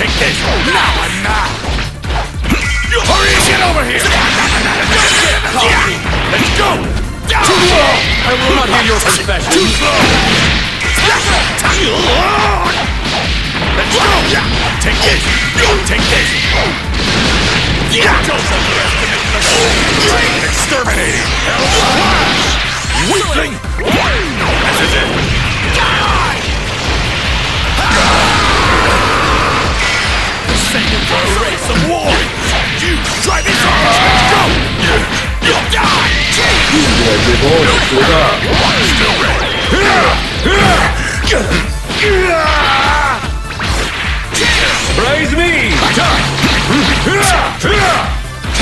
Take this! Now I'm! Hurry get over here! Let's go! Too slow! I will not hear your confession. Too slow! Let's go! Take this! Take this! Don't underestimate the Train exterminating! Weakling! This is it! Die! Send for a race of warriors! You try this on! Go! You'll die! Still ready! Praise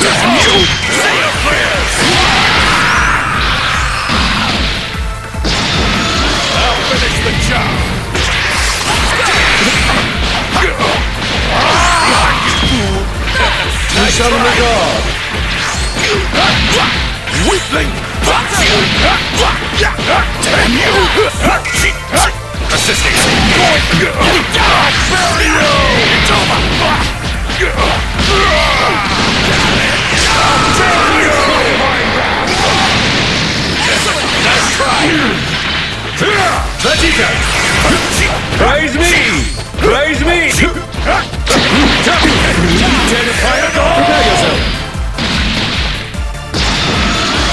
You summon the god! Praise me! Praise me! Prepare yourself!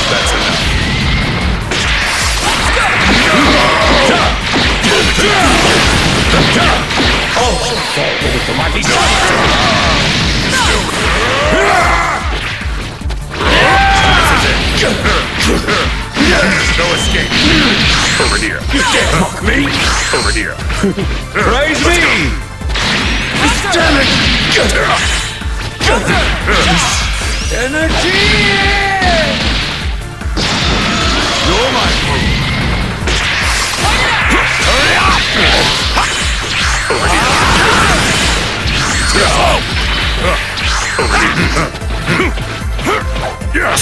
That's enough. Mighty mock me? Over here. Praise me! Damn it! Energy! You're my fool. Hurry up! Yes.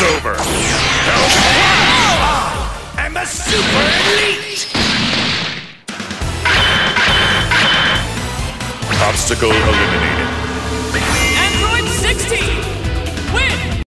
Over. I'm a super elite! Obstacle eliminated. Android 16!